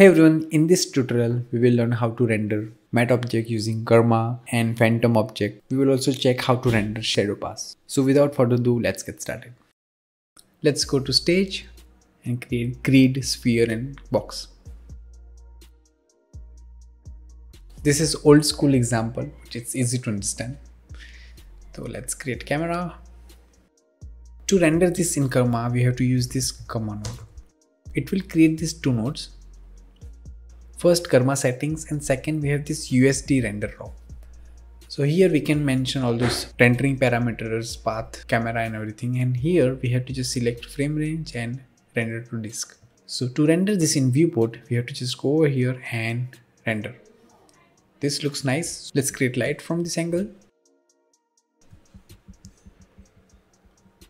Hey everyone, in this tutorial we will learn how to render matte object using Karma and phantom object. We will also check how to render shadow pass. So without further ado, let's get started. Let's go to stage and create grid, sphere and box. This is old school example, which is easy to understand. So let's create camera. To render this in Karma, we have to use this Karma node. It will create these two nodes first karma settings and second we have this USD render ROP. So here we can mention all those rendering parameters, path, camera and everything and here we have to just select frame range and render to disk. So to render this in viewport we have to just go over here and render. This looks nice. Let's create light from this angle.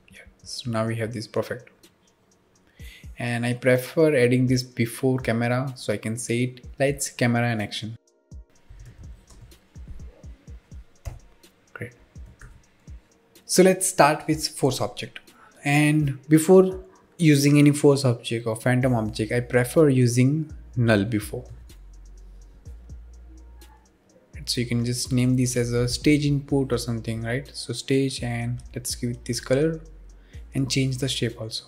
Yeah, so now we have this perfect and I prefer adding this before camera so I can say it lights camera and action. Great. So let's start with force object and before using any force object or phantom object I prefer using null before. So you can just name this as a stage input or something right so stage and let's give it this color and change the shape also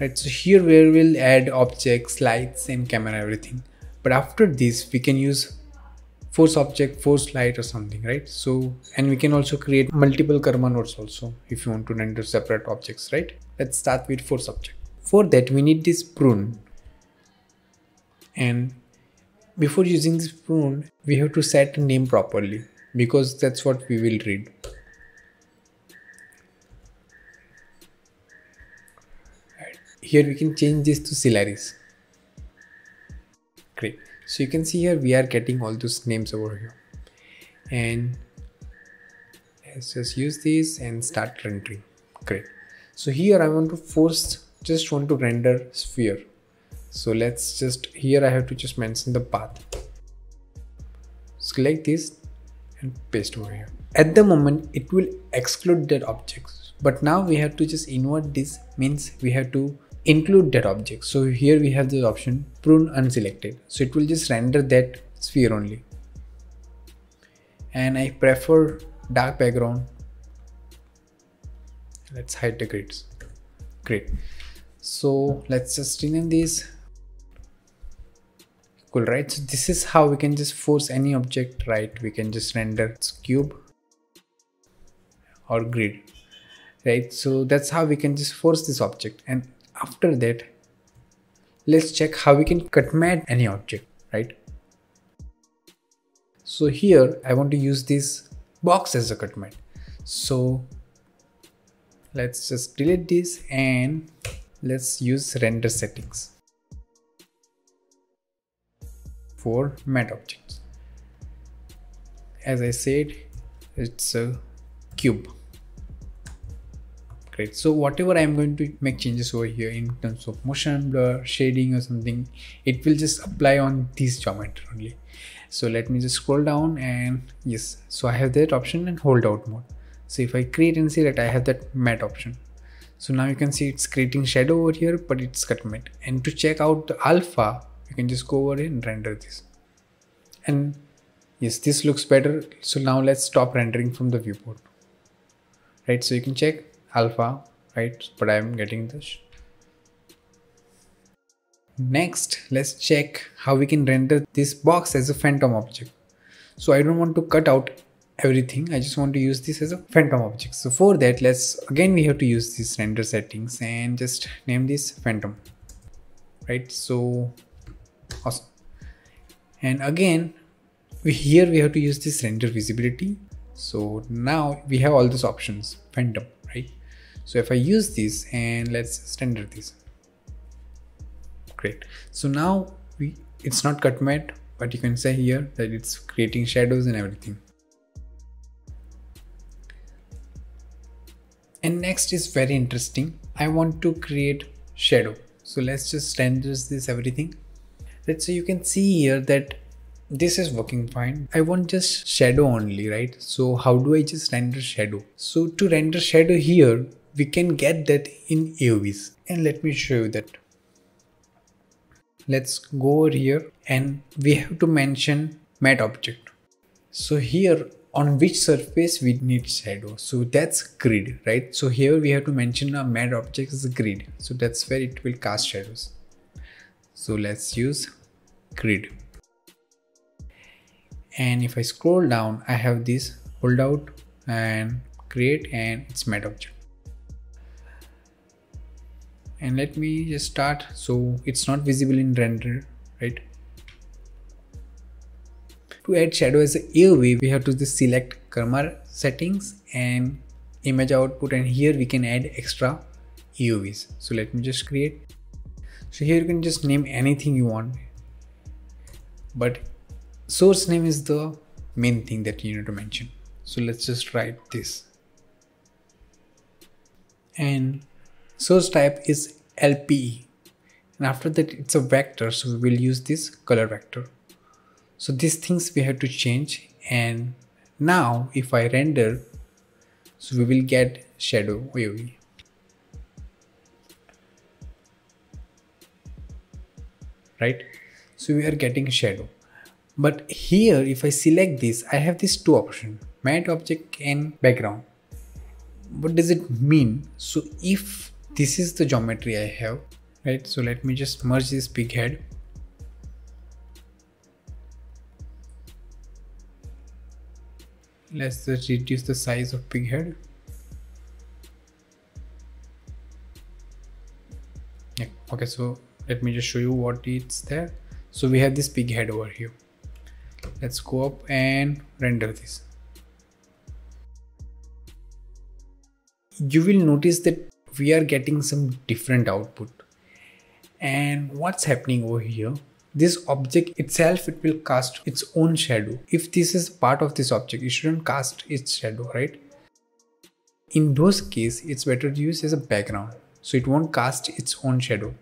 right so here we will add objects lights and camera everything. But after this we can use force object force light or something right? So and we can also create multiple karma nodes also if you want to render separate objects right? Let's start with force object. For that we need this prune. And before using this prune we have to set a name properly because that's what we will read here we can change this to Solaris. Great. So you can see here we are getting all those names over here. And let's just use this and start rendering. Great. So here I want to force just want to render sphere. So let's just here I have to just mention the path. Select this and paste over here. At the moment it will exclude that objects but now we have to just invert this means we have to include that object. So here we have the option prune unselected. So it will just render that sphere only. And I prefer dark background. Let's hide the grids. Great. So let's just rename this cool right? So this is how we can just force any object right? We can just render its cube or grid right? So that's how we can just force this object. And after that let's check how we can cut matte any object right? So here i want to use this box as a cut matte so let's just delete this and let's use render settings for matte objects. As i said it's a cube great so whatever i'm going to make changes over here in terms of motion blur shading or something it will just apply on this geometry only. So let me just scroll down and yes so i have that option and hold out mode. So if i create and see that i have that matte option. So now you can see it's creating shadow over here but it's cut matte. And to check out the alpha you can just go over and render this. And yes this looks better. So now let's stop rendering from the viewport. Right so you can check alpha right? But i'm getting this. Next let's check how we can render this box as a phantom object. So i don't want to cut out everything. I just want to use this as a phantom object. So for that let's again we have to use these render settings and just name this phantom right? So awesome. And again we here we have to use this render visibility. So now we have all these options. Phantom so if I use this and let's render this. Great. So now we it's not cut matte but you can say here that it's creating shadows and everything. And next is very interesting. I want to create shadow. So let's just render this everything. Let's say you can see here that this is working fine. I want just shadow only right? So how do i just render shadow? So to render shadow here we can get that in AOVs and let me show you that. Let's go over here and we have to mention matte object. So here on which surface we need shadow. So that's grid right? So here we have to mention a matte object is grid. So that's where it will cast shadows. So let's use grid. And if I scroll down I have this hold out and create and it's matte object and let me just start so it's not visible in render right to add shadow as a AOV, we have to just select Karma settings and image output and here we can add extra AOVs. So let me just create. So here you can just name anything you want. But source name is the main thing that you need to mention. So let's just write this. And source type is LPE. And after that it's a vector so we will use this color vector. So these things we have to change and now if I render so we will get shadow AOV right? So we are getting shadow. But here if I select this I have these two options matte object and background. What does it mean? So if this is the geometry I have right? So let me just merge this pig head. Let's just reduce the size of pig head. Yeah okay so let me just show you what it's there. So we have this pig head over here. Let's go up and render this. You will notice that we are getting some different output. And what's happening over here? This object itself it will cast its own shadow. If this is part of this object it shouldn't cast its shadow right? In those case it's better to use as a background. So it won't cast its own shadow.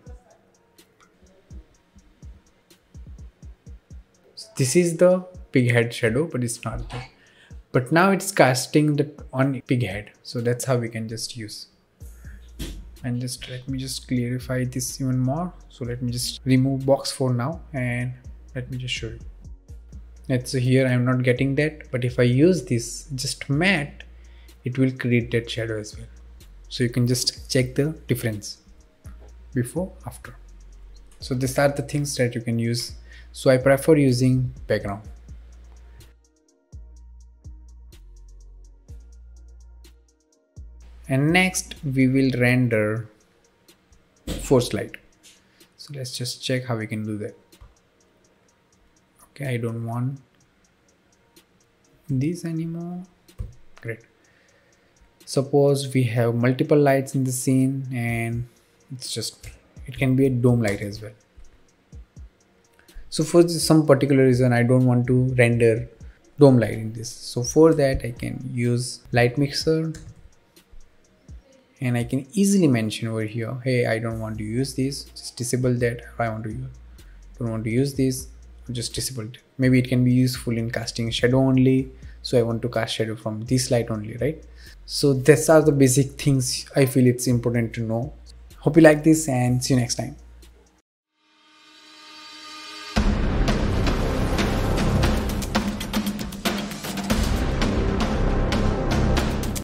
So this is the pig head shadow but it's not there. But now it's casting the on pig head. So that's how we can just use and just let me just clarify this even more. So let me just remove box for now and let me just show you. Let's see here i'm not getting that but if i use this just matte it will create that shadow as well. So you can just check the difference before after. So these are the things that you can use. So i prefer using background and next we will render force light so let's just check how we can do that. Okay i don't want this anymore. Great. Suppose we have multiple lights in the scene and it's just it can be a dome light as well. So for some particular reason i don't want to render dome light in this. So for that i can use light mixer and I can easily mention over here hey I don't want to use this. Just disable that. If I want to use? Don't want to use this. Just disable it. Maybe it can be useful in casting shadow only. So I want to cast shadow from this light only right? So these are the basic things. I feel it's important to know. Hope you like this and see you next time